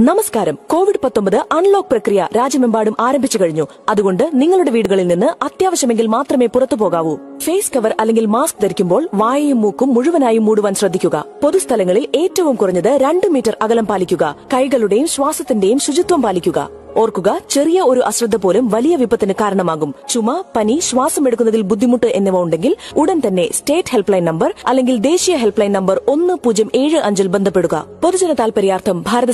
നമസ്കാരം. കോവിഡ് പത്തൊമ്പത് അൺലോക്ക് പ്രക്രിയ രാജ്യമെമ്പാടും ആരംഭിച്ചു കഴിഞ്ഞു. അതുകൊണ്ട് നിങ്ങളുടെ വീടുകളിൽ നിന്ന് അത്യാവശ്യമെങ്കിൽ മാത്രമേ പുറത്തു പോകാവൂ. ഫേസ് കവർ അല്ലെങ്കിൽ മാസ്ക് ധരിക്കുമ്പോൾ വായയും മൂക്കും മുഴുവനായും മൂടുവാൻ ശ്രദ്ധിക്കുക. പൊതുസ്ഥലങ്ങളിൽ ഏറ്റവും കുറഞ്ഞത് രണ്ട് മീറ്റർ അകലം പാലിക്കുക. കൈകളുടെയും ശ്വാസത്തിന്റെയും ശുചിത്വം പാലിക്കുക. ഓർക്കുക ചെറിയ ഒരു അശ്രദ്ധ പോലും വലിയ വിപത്തിന് കാരണമാകും. ചുമ പനി ശ്വാസമെടുക്കുന്നതിൽ ബുദ്ധിമുട്ട് എന്നിവ ഉണ്ടെങ്കിൽ ഉടൻ തന്നെ സ്റ്റേറ്റ് ഹെൽപ്പ് ലൈൻ നമ്പർ അല്ലെങ്കിൽ ദേശീയ ഹെൽപ്പ് ലൈൻ നമ്പർ ഒന്ന് പൂജ്യം ഏഴ് അഞ്ചിൽ ബന്ധപ്പെടുക. പൊതുജന താൽപര്യാർത്ഥം ഭാരത